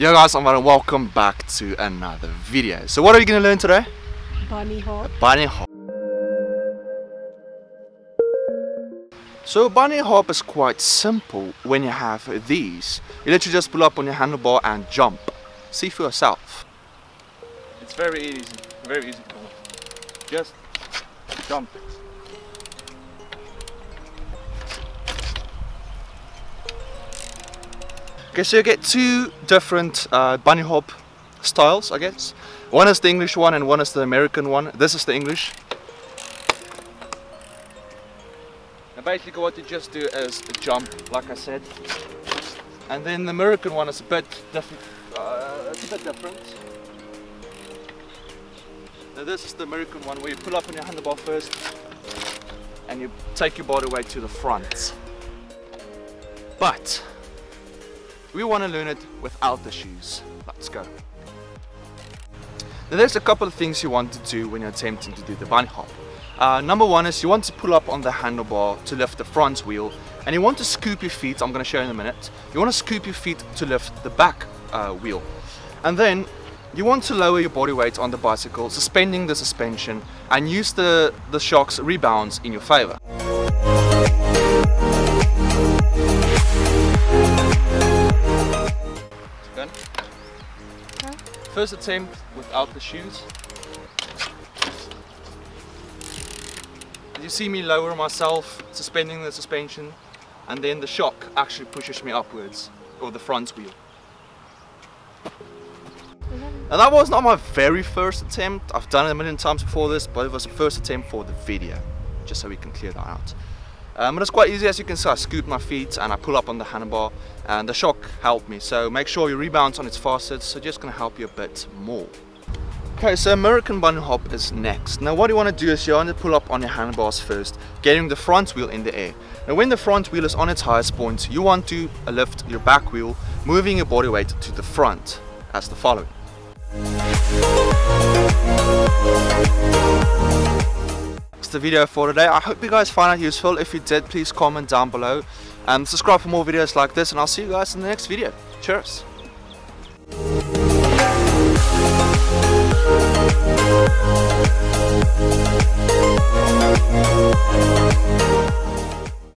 Yo guys, I'm gonna welcome back to another video. So what are we gonna learn today? Bunny hop. Bunny hop. So bunny hop is quite simple when you have these. You literally just pull up on your handlebar and jump. See for yourself. It's very easy, very easy. Just jump. Okay, so you get two different uh, bunny hop styles, I guess. One is the English one and one is the American one. This is the English. And basically what you just do is jump, like I said. And then the American one is a bit different. Uh, it's a bit different. Now this is the American one where you pull up on your handlebar first and you take your body weight to the front. But we want to learn it without the shoes. Let's go. Now there's a couple of things you want to do when you're attempting to do the bunny hop. Uh, number one is you want to pull up on the handlebar to lift the front wheel and you want to scoop your feet, I'm going to show you in a minute. You want to scoop your feet to lift the back uh, wheel. And then you want to lower your body weight on the bicycle, suspending the suspension and use the, the shocks rebounds in your favor. Done? First attempt without the shoes. You see me lower myself, suspending the suspension, and then the shock actually pushes me upwards, or the front wheel. Mm-hmm. And that was not my very first attempt. I've done it a million times before this, but it was the first attempt for the video, just so we can clear that out. Um, but it's quite easy as you can see, I scoot my feet and I pull up on the handlebar and the shock helped me. So make sure you rebounds on its facets, so just gonna help you a bit more. Okay, so American bunny hop is next. Now what you want to do is you want to pull up on your handlebars first, getting the front wheel in the air. Now when the front wheel is on its highest point, you want to lift your back wheel, moving your body weight to the front, as the following. That's the video for today. I hope you guys find it useful. If you did, please comment down below and subscribe for more videos like this and I'll see you guys in the next video. Cheers!